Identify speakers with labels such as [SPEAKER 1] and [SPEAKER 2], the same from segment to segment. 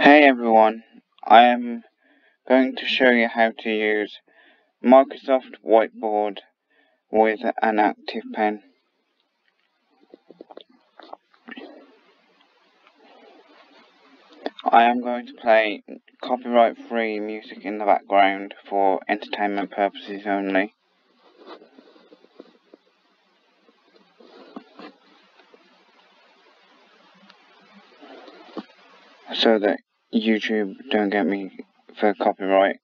[SPEAKER 1] Hey everyone, I am going to show you how to use Microsoft Whiteboard with an active pen. I am going to play copyright free music in the background for entertainment purposes only. So that YouTube don't get me for copyright.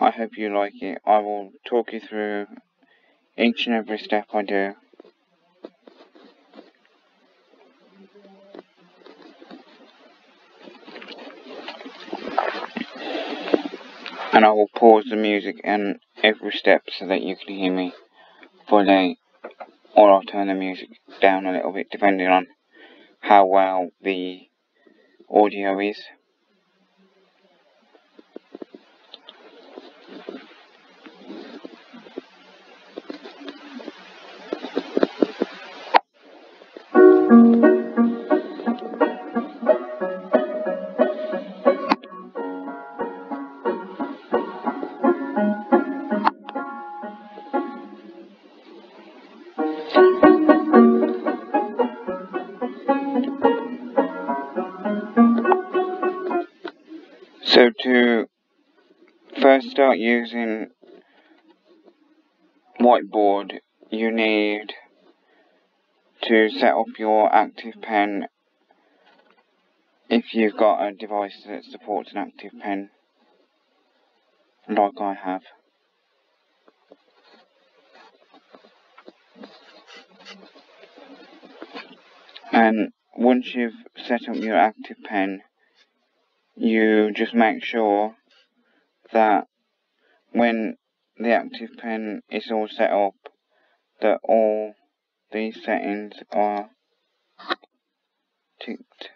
[SPEAKER 1] I hope you like it. I will talk you through each and every step I do. And I will pause the music in every step so that you can hear me fully or I'll turn the music down a little bit depending on how well the audio is. So to first start using whiteboard you need to set up your active pen if you've got a device that supports an active pen like I have. And once you've set up your active pen you just make sure that when the active pen is all set up that all these settings are ticked